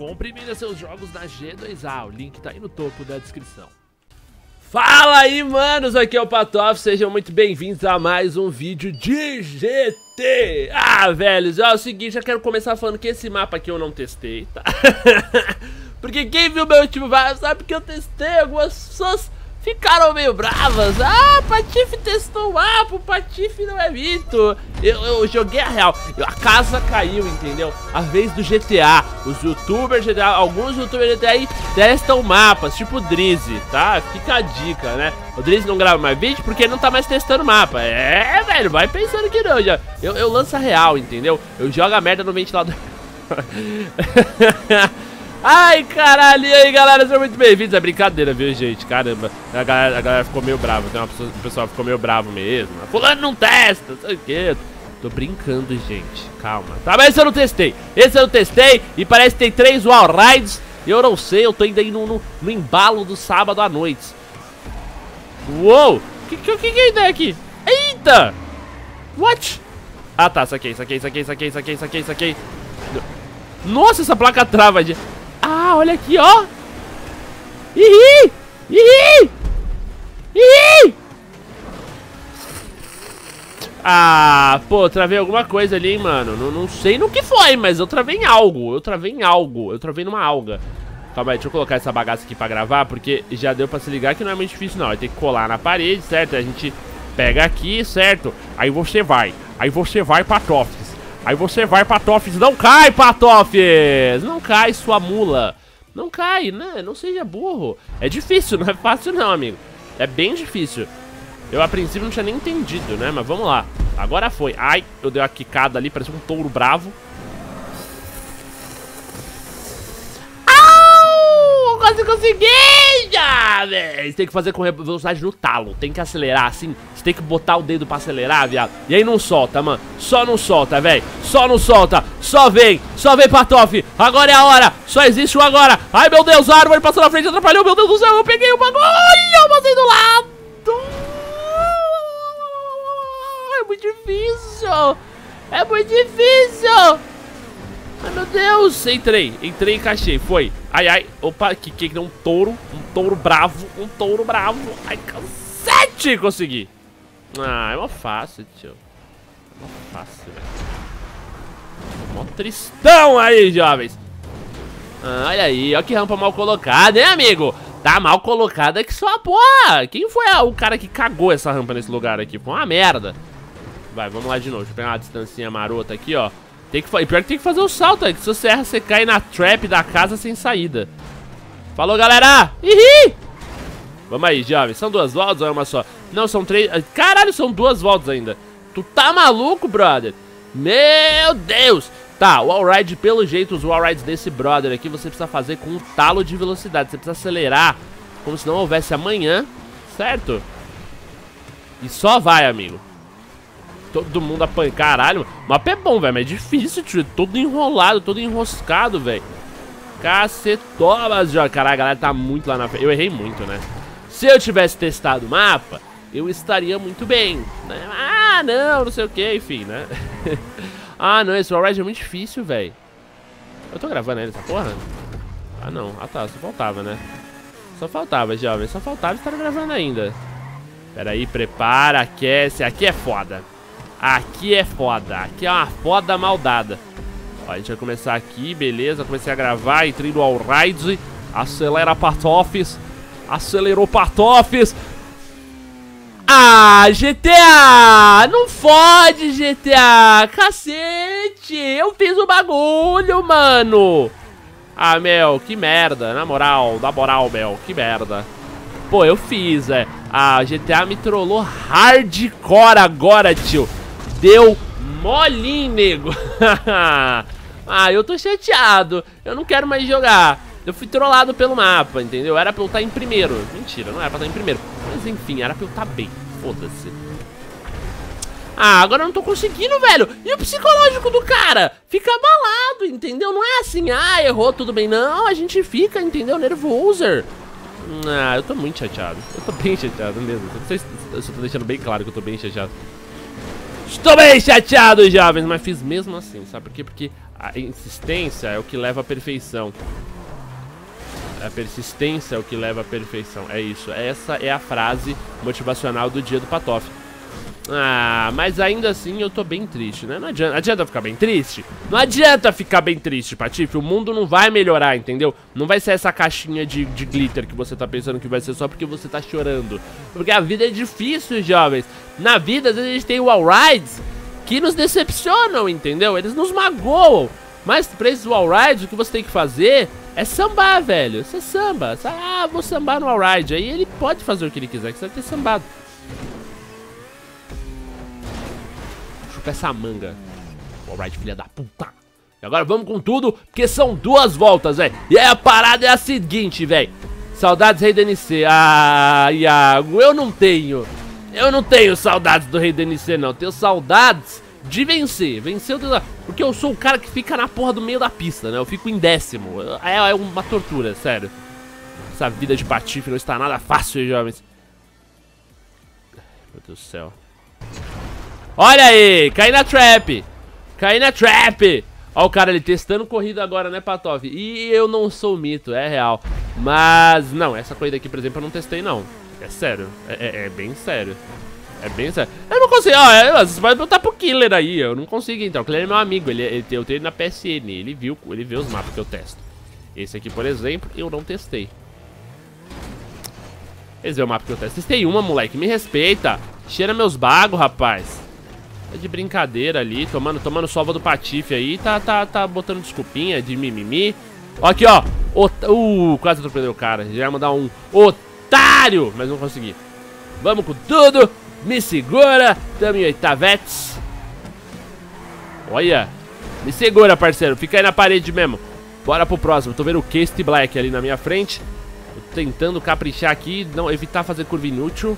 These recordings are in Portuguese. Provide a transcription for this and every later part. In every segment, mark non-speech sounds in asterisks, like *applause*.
Compre e seus jogos na G2A, o link tá aí no topo da descrição. Fala aí, manos, aqui é o Patoff, sejam muito bem-vindos a mais um vídeo de GT. Ah, velhos, é o seguinte, já quero começar falando que esse mapa aqui eu não testei, tá? *laughs* Porque quem viu meu último vídeo sabe que eu testei algumas pessoas ficaram meio bravas. Ah, Patife testou o mapa, o Patife não é mito. Eu, eu joguei a real. a casa caiu, entendeu? A vez do GTA. Os youtubers GTA, alguns youtubers GTA aí testam mapas, tipo o Drizzy, tá? Fica a dica, né? O Drizzy não grava mais vídeo porque ele não tá mais testando mapa. É, velho, vai pensando que não. Já. Eu, eu lanço a real, entendeu? Eu jogo a merda no ventilador. *laughs* Ai, caralho, e aí, galera, sejam muito bem-vindos. É brincadeira, viu, gente? Caramba, a galera, a galera ficou meio brava. Tem uma pessoa, o pessoal ficou meio bravo mesmo. Fulano não testa, sei o. Tô brincando, gente. Calma. Tá, mas esse eu não testei. Esse eu não testei. E parece que tem três wall rides. Eu não sei, eu tô ainda aí no, no, no embalo do sábado à noite. Uou! Que que, que, que é ideia aqui? Eita! What? Ah, tá, saquei, saquei, saquei, saquei, saquei, saquei, saquei. Nossa, essa placa trava de... Ah, olha aqui, ó. Ih! Ih! Ih! Ah, pô, travei alguma coisa ali, hein, mano. Não, não sei no que foi, mas eu travei em algo. Eu travei em algo. Eu travei numa alga. Calma aí, deixa eu colocar essa bagaça aqui pra gravar, porque já deu pra se ligar que não é muito difícil, não. Ter que colar na parede, certo? A gente pega aqui, certo? Aí você vai. Aí você vai pra Tofts. Aí você vai, Patoffs. Não cai, Patoffs! Não cai, sua mula. Não cai, né? Não seja burro. É difícil, *laughs* não é fácil não, amigo. É bem difícil. Eu, a princípio, não tinha nem entendido, né? Mas vamos lá. Agora foi. Ai, eu dei uma quicada ali, parece um touro bravo. Quase consegui! já, velho. Tem que fazer com velocidade no talo. Tem que acelerar assim. Você tem que botar o dedo pra acelerar, viado. E aí não solta, mano. Só não solta, velho. Só não solta. Só vem. Só vem, Patof. Agora é a hora. Só existe o agora. Ai, meu Deus, a árvore passou na frente, atrapalhou. Meu Deus do céu, eu peguei o bagulho. Eu passei do lado. É muito difícil. É muito difícil. Ai, meu Deus. Entrei. Entrei e encaixei. Foi. Ai, ai. Opa, que que um touro. Um touro bravo. Um touro bravo. Ai, cacete. Consegui. Ah, é mó fácil, tio. É mó fácil, velho. Mó tristão aí, jovens. Ah, olha aí. Olha que rampa mal colocada, hein, amigo? Tá mal colocada que só, porra. Quem foi a, o cara que cagou essa rampa nesse lugar aqui? Foi uma merda. Vai, vamos lá de novo. Deixa eu pegar uma distancinha marota aqui, ó. Tem que, e pior que tem que fazer o salto, é que se você erra, você cai na trap da casa sem saída. Falou, galera! Ihi! Vamos aí, jovem. São duas voltas ou é uma só? Não, são três... Caralho, são duas voltas ainda. Tu tá maluco, brother? Meu Deus! Tá, o wallride, pelo jeito, os wallrides desse brother aqui, você precisa fazer com um talo de velocidade. Você precisa acelerar como se não houvesse amanhã, certo? E só vai, amigo. Todo mundo apanha. Caralho, o mapa é bom, velho, mas é difícil, tio. Todo enrolado, todo enroscado, velho. Cacetomas, já. Caralho, a galera tá muito lá na frente. Eu errei muito, né? Se eu tivesse testado o mapa, eu estaria muito bem. Né? Ah, não, não sei o que, enfim, né? *laughs* ah, não, esse wallride é muito difícil, velho. Eu tô gravando ele, essa porra? Ah, não. Ah, tá, só faltava, né? Só faltava, jovem. Só faltava estar gravando ainda. Pera aí, prepara, aquece. Aqui é foda. Aqui é foda. Aqui é uma foda maldada. Ó, a gente vai começar aqui, beleza. Comecei a gravar, entrei no Allrides. Acelera Patofes. Acelerou Patofes. Ah, GTA! Não fode, GTA! Cacete! Eu fiz o bagulho, mano! Ah, Mel, que merda. Na moral, na moral, Mel, que merda. Pô, eu fiz, é. A GTA me trollou hardcore agora, tio. Deu molinho, nego. *laughs* ah, eu tô chateado. Eu não quero mais jogar. Eu fui trollado pelo mapa, entendeu? Era pra eu estar em primeiro. Mentira, não era pra estar em primeiro. Mas enfim, era pra eu estar bem. Foda-se. Ah, agora eu não tô conseguindo, velho. E o psicológico do cara? Fica abalado, entendeu? Não é assim, ah, errou, tudo bem. Não, a gente fica, entendeu? Nervoso. Ah, eu tô muito chateado. Eu tô bem chateado mesmo. Eu tô deixando bem claro que eu tô bem chateado. Estou bem chateado, jovens, mas fiz mesmo assim, sabe por quê? Porque a insistência é o que leva à perfeição. A persistência é o que leva à perfeição. É isso. Essa é a frase motivacional do dia do Patoff. Ah, mas ainda assim eu tô bem triste, né? Não adianta, adianta ficar bem triste? Não adianta ficar bem triste, Patife. O mundo não vai melhorar, entendeu? Não vai ser essa caixinha de, de glitter que você tá pensando que vai ser só porque você tá chorando. Porque a vida é difícil, jovens. Na vida, às vezes a gente tem wall rides que nos decepcionam, entendeu? Eles nos magoam. Mas pra esses wall rides, o que você tem que fazer é sambar, velho. Você samba. Ah, vou sambar no wall ride. Aí ele pode fazer o que ele quiser, que você vai ter sambado. Chupa essa manga. Alright, filha da puta. E agora vamos com tudo, porque são duas voltas, velho. E aí a parada é a seguinte, velho. Saudades Rei DNC. Ah, Iago, eu não tenho. Eu não tenho saudades do Rei DNC, não. Tenho saudades de vencer. Vencer o... Porque eu sou o cara que fica na porra do meio da pista, né? Eu fico em décimo. É, é uma tortura, sério. Essa vida de patife não está nada fácil, jovens. Meu Deus do céu. Olha aí, caí na trap. Caí na trap. Olha o cara ali testando corrida agora, né, Patov? E eu não sou mito, é real. Mas, não, essa corrida aqui, por exemplo, eu não testei, não. É sério, é, é, é bem sério. É bem sério. Eu não consigo, ó, você pode botar pro Killer aí, eu não consigo então. O Killer é meu amigo, ele, ele, eu ele na PSN, ele viu, ele vê os mapas que eu testo. Esse aqui, por exemplo, eu não testei. Esse é o mapa que eu testo. Testei uma, moleque, me respeita. Cheira meus bagos, rapaz. Tá de brincadeira ali, tomando, tomando sova do Patife aí. Tá, tá, tá botando desculpinha de mimimi. Ó, aqui, ó. Ot uh, quase atropelei o cara. Já ia mandar um otário, mas não consegui. Vamos com tudo. Me segura. Tamo em oitavetes. Olha. Me segura, parceiro. Fica aí na parede mesmo. Bora pro próximo. Tô vendo o Cast Black ali na minha frente. Tô tentando caprichar aqui, não evitar fazer curva inútil.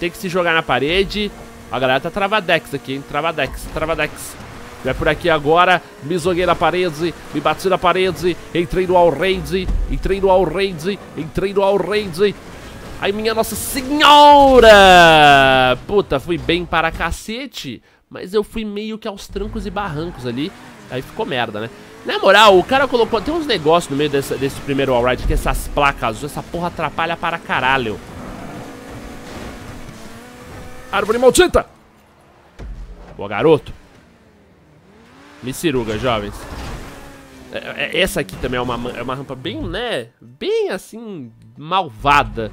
Tem que se jogar na parede. A galera tá travadex aqui, hein? Travadex, travadex. Vai por aqui agora, me joguei na parede, me bati na parede, entrei no all raid, entrei no all raid, entrei no all raid. Ai, minha Nossa Senhora! Puta, fui bem para cacete, mas eu fui meio que aos trancos e barrancos ali, aí ficou merda, né? Na moral, o cara colocou, tem uns negócios no meio desse, desse primeiro all ride, que essas placas, essa porra atrapalha para caralho. Árvore maldita! Boa, garoto. Me ciruga, jovens. É, é, essa aqui também é uma, é uma rampa bem, né? Bem assim, malvada.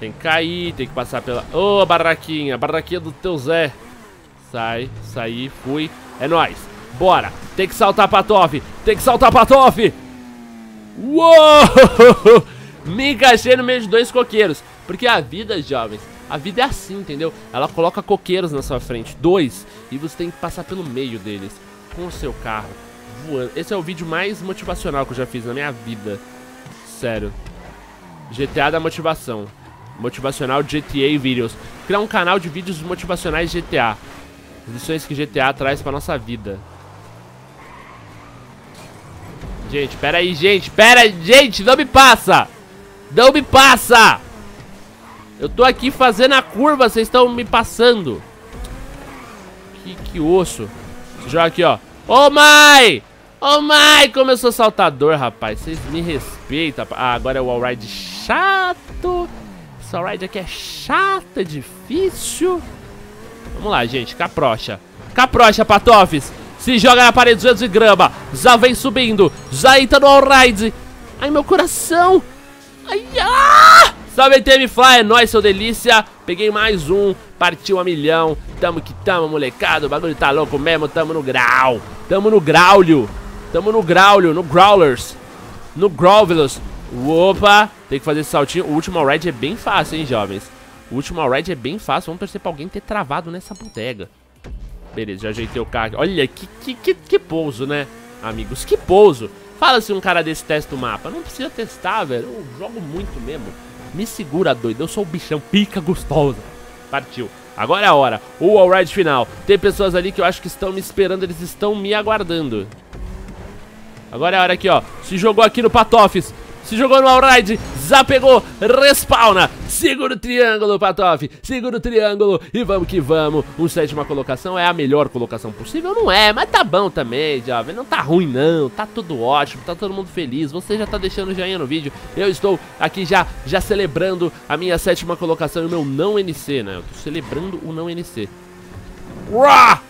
Tem que cair, tem que passar pela... Ô, oh, barraquinha, barraquinha do teu Zé. Sai, saí, fui. É nóis. Bora. Tem que saltar Patof. Tem que saltar Patof. Uou! *laughs* Me encaixei no meio de dois coqueiros. Porque a vida, jovens, a vida é assim, entendeu? Ela coloca coqueiros na sua frente, dois, e você tem que passar pelo meio deles, com o seu carro, voando. Esse é o vídeo mais motivacional que eu já fiz na minha vida. Sério. GTA da motivação. Motivacional GTA Videos. Criar um canal de vídeos motivacionais GTA. As lições que GTA traz pra nossa vida. Gente, pera aí, gente, pera aí, gente, não me passa! Não me passa! Eu tô aqui fazendo a curva, vocês estão me passando. Que, que osso. Joga aqui, ó. Ô, oh, mãe! Ô, oh, mãe! Como eu sou saltador, rapaz. Vocês me respeitam. Ah, agora é o all-ride chato. Esse all-ride aqui é chato, é difícil. Vamos lá, gente. Caprocha. Caprocha, Patofes. Se joga na parede 200 de grama. Já vem subindo. Já entra no all-ride. Ai, meu coração. Ai, ah! Salve TM Fly, é nóis, seu delícia. Peguei mais um, partiu a milhão. Tamo que tamo, molecada. O bagulho tá louco mesmo, tamo no grau. Tamo no graulho. Tamo no graulho, no growlers. No growlers. Opa, tem que fazer esse saltinho. O último ride é bem fácil, hein, jovens. O último ride é bem fácil. Vamos torcer pra alguém ter travado nessa bodega. Beleza, já ajeitei o carro. Olha, que, que, que, que pouso, né, amigos? Que pouso. Fala se um cara desse testa o mapa. Não precisa testar, velho. Eu jogo muito mesmo. Me segura, doido. Eu sou o bichão. Pica gostosa. Partiu. Agora é a hora. O all-ride final. Tem pessoas ali que eu acho que estão me esperando. Eles estão me aguardando. Agora é a hora aqui, ó. Se jogou aqui no Patofes. Se jogou no all-ride. Desapegou, respawna. Segura o triângulo, Patof. Segura o triângulo e vamos que vamos. Um sétima colocação é a melhor colocação possível? Não é, mas tá bom também, jovem. Não tá ruim, não. Tá tudo ótimo, tá todo mundo feliz. Você já tá deixando o joinha no vídeo. Eu estou aqui já, já celebrando a minha sétima colocação e o meu não NC, né? Eu tô celebrando o não NC. Uá!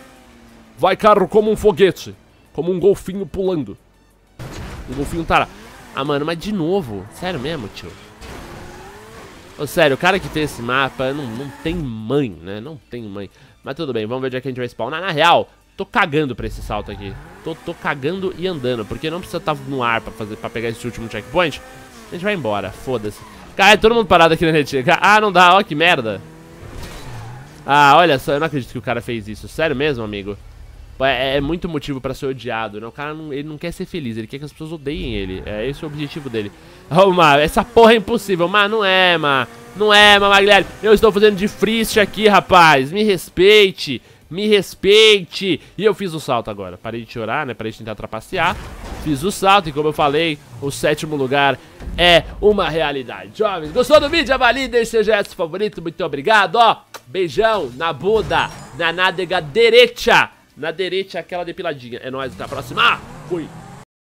Vai, carro, como um foguete. Como um golfinho pulando. Um golfinho tará. Ah, mano, mas de novo. Sério mesmo, tio? Ô, sério, o cara que fez esse mapa não, não tem mãe, né? Não tem mãe. Mas tudo bem, vamos ver onde é que a gente vai spawnar. Na, real, tô cagando pra esse salto aqui. Tô, tô cagando e andando, porque não precisa estar tá no ar pra, fazer, pra pegar esse último checkpoint. A gente vai embora, foda-se. Cara, é todo mundo parado aqui na rede. *laughs* Ah, não dá, ó que merda. Ah, olha só, eu não acredito que o cara fez isso. Sério mesmo, amigo? É, é, muito motivo pra ser odiado, né? O cara não, ele não quer ser feliz, ele quer que as pessoas odeiem ele. É esse o objetivo dele. Oh, Mar, essa porra é impossível. Mas não é, Mar. Não é, Mar Magliari. Eu estou fazendo de frist aqui, rapaz. Me respeite. Me respeite. E eu fiz o salto agora. Parei de chorar, né? Parei de tentar trapacear. Fiz o salto e como eu falei, o sétimo lugar é uma realidade. Jovens, gostou do vídeo? Avalie, deixe seu gesto favorito. Muito obrigado, ó. Beijão na Buda, na nádega direita. Na direita, aquela depiladinha. É nóis, até a próxima. Fui.